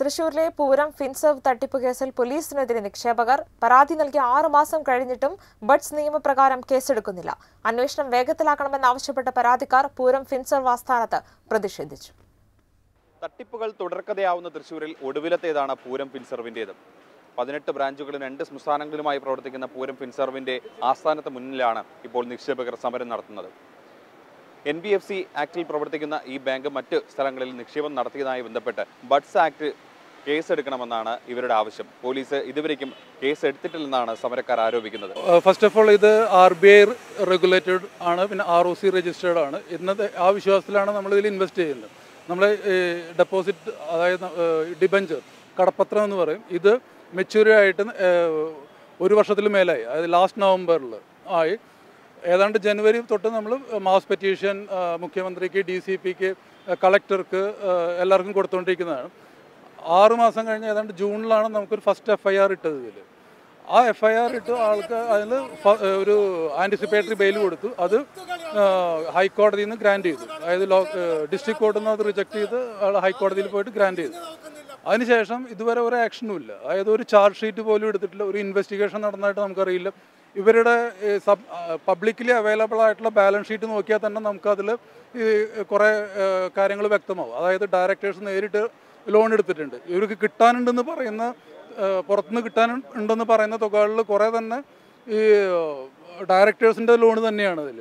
തൃശൂരിലെ പൂരം ഫിൻസർവ് തട്ടിപ്പ് കേസിൽ പോലീസിനെതിരെ നിക്ഷേപകർ പരാതി നൽകി ആറുമാസം കഴിഞ്ഞിട്ടും ബഡ്സ് നിയമപ്രകാരം കേസെടുക്കുന്നില്ല. അന്വേഷണം വേഗത്തിലാക്കണമെന്നാവശ്യപ്പെട്ട പരാതിക്കാർ പൂരം ഫിൻസർവ് ആസ്ഥാനത്ത് പ്രതിഷേധിച്ചു. തട്ടിപ്പുകൾ തുടർക്കഥയാവുന്ന തൃശൂരിൽ ഒടുവിലത്തേതാണ് പൂരം ഫിൻസർവിന്റേത്. പതിനെട്ട് ബ്രാഞ്ചുകളും രണ്ട് സംസ്ഥാനങ്ങളിലുമായി പ്രവർത്തിക്കുന്ന പൂരം ഫിൻസർവിന്റെ ആസ്ഥാനത്ത് മുന്നിലാണ് ഇപ്പോൾ നിക്ഷേപകർ സമരം നടത്തുന്നത്. എൻ ബി എഫ് സി ആക്ടിൽ പ്രവർത്തിക്കുന്ന ഈ ബാങ്ക് മറ്റ് സ്ഥലങ്ങളിൽ നിക്ഷേപം നടത്തിയതുമായി ബന്ധപ്പെട്ട് ബഡ്സ് ആക്ട് കേസെടുക്കണമെന്നാണ് ഇവരുടെ ആവശ്യം. പോലീസ് ഇതുവരേക്കും കേസ് എടുത്തിട്ടില്ലെന്നാണ് സമരക്കാർ ആരോപിക്കുന്നത്. ഫസ്റ്റ് ഓഫ് ഓൾ ഇത് ആർ ബി ഐ റെഗുലേറ്റഡ് ആണ് പിന്നെ ആർ ഒ സി രജിസ്റ്റേർഡ് ആണ്. ഇന്നത്തെ ആ വിശ്വാസത്തിലാണ് നമ്മൾ ഇതിൽ ഇൻവെസ്റ്റ് ചെയ്യുന്നത്. നമ്മൾ ഡെപ്പോസിറ്റ് അതായത് ഡിബഞ്ചർ കടപ്പത്രം എന്ന് പറയും. ഇത് മെച്യൂരി ആയിട്ട് ഒരു വർഷത്തിൽ മേലായി. അതായത് ലാസ്റ്റ് നവംബറിൽ ആയി. ഏതാണ്ട് ജനുവരി തൊട്ട് നമ്മൾ മാസ് പെറ്റീഷൻ മുഖ്യമന്ത്രിക്ക് ഡി സി പിക്ക് കളക്ടർക്ക് എല്ലാവർക്കും കൊടുത്തുകൊണ്ടിരിക്കുന്നതാണ് ആറ് മാസം കഴിഞ്ഞ് ഏതാണ്ട് ജൂണിലാണ് നമുക്കൊരു ഫസ്റ്റ് എഫ് ഐ ആർ ഇട്ടത് ഇതിൽ ആ എഫ് ഐ ആർ ഇട്ട് ആൾക്ക് അതിൽ ഒരു ആന്റിസിപ്പേറ്ററി ബെയിൽ കൊടുത്തു. അത് ഹൈക്കോടതിയിൽ നിന്ന് ഗ്രാൻഡ് ചെയ്തു. അതായത് ലോ ഡിസ്ട്രിക്ട് കോർട്ടിൽ നിന്ന് അത് റിജക്ട് ചെയ്ത് ആൾ ഹൈക്കോടതിയിൽ പോയിട്ട് ഗ്രാൻഡ് ചെയ്തു. അതിനുശേഷം ഇതുവരെ ഒരു ആക്ഷനും ഇല്ല. അതായത് ഒരു ചാർജ് ഷീറ്റ് പോലും എടുത്തിട്ടില്ല. ഒരു ഇൻവെസ്റ്റിഗേഷൻ നടന്നതായിട്ട് നമുക്കറിയില്ല. ഇവരുടെ സബ് പബ്ലിക്കലി അവൈലബിൾ ആയിട്ടുള്ള ബാലൻസ് ഷീറ്റ് നോക്കിയാൽ തന്നെ നമുക്കതിൽ കുറേ കാര്യങ്ങൾ വ്യക്തമാവും. അതായത് ഡയറക്ടേഴ്സ് നേരിട്ട് ലോൺ എടുത്തിട്ടുണ്ട്. ഇവർക്ക് കിട്ടാനുണ്ടെന്ന് പറയുന്ന പുറത്തുനിന്ന് കിട്ടാൻ ഉണ്ടെന്ന് പറയുന്ന തുകകളിൽ കുറേ തന്നെ ഈ ഡയറക്ടേഴ്സിന്റെ ലോൺ തന്നെയാണ് അതിൽ.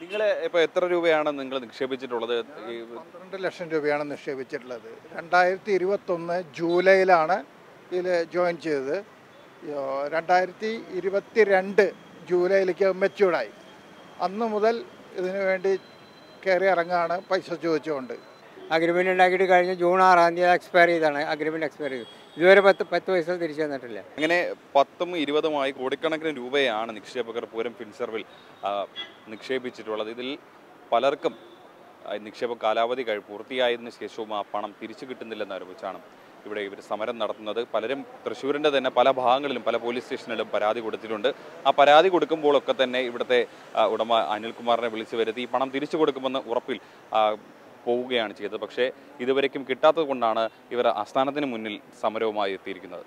നിങ്ങൾ ഇപ്പോൾ എത്ര രൂപയാണ് നിങ്ങൾ നിക്ഷേപിച്ചിട്ടുള്ളത്? പന്ത്രണ്ട് ലക്ഷം രൂപയാണ് നിക്ഷേപിച്ചിട്ടുള്ളത്. രണ്ടായിരത്തി ഇരുപത്തൊന്ന് ജൂലൈയിലാണ് ഇതിൽ ജോയിൻ ചെയ്തത്. രണ്ടായിരത്തി ഇരുപത്തി രണ്ട് ജൂലൈയിലേക്ക് മെച്യൂർഡായി അന്ന് മുതൽ ഇതിനു വേണ്ടി കയറി ഇറങ്ങാണ് പൈസ ചോദിച്ചുകൊണ്ട്. അഗ്രിമെന്റ് ഉണ്ടാക്കിയിട്ട് കഴിഞ്ഞ ജൂൺ ആറാം തീയതി എക്സ്പയർ ചെയ്താണ് അഗ്രിമെന്റ് എക്സ്പയർ ചെയ്തു. ഇതുവരെ പത്ത് പത്ത് പൈസ തിരിച്ചു തന്നിട്ടില്ല. അങ്ങനെ പത്തും ഇരുപതുമായി കോടിക്കണക്കിന് രൂപയാണ് നിക്ഷേപകർ പൂരം ഫിൻസർവിൽ നിക്ഷേപിച്ചിട്ടുള്ളത്. ഇതിൽ പലർക്കും നിക്ഷേപ കാലാവധി കഴി പൂർത്തിയായതിനു ശേഷവും ആ പണം തിരിച്ചു കിട്ടുന്നില്ലെന്ന് ആരോപിച്ചാണ് ഇവിടെ ഇവർ സമരം നടത്തുന്നത്. പലരും തൃശ്ശൂരിന്റെ തന്നെ പല ഭാഗങ്ങളിലും പല പോലീസ് സ്റ്റേഷനിലും പരാതി കൊടുത്തിട്ടുണ്ട്. ആ പരാതി കൊടുക്കുമ്പോഴൊക്കെ തന്നെ ഇവിടുത്തെ ഉടമ അനിൽകുമാറിനെ വിളിച്ചു വരുത്തി. ഈ പണം തിരിച്ചു കൊടുക്കുമെന്ന് ഉറപ്പിൽ പോവുകയാണ് ചെയ്തത്. പക്ഷേ ഇതുവരേക്കും കിട്ടാത്തത് കൊണ്ടാണ് ഇവർ ആസ്ഥാനത്തിന് മുന്നിൽ സമരവുമായി എത്തിയിരിക്കുന്നത്.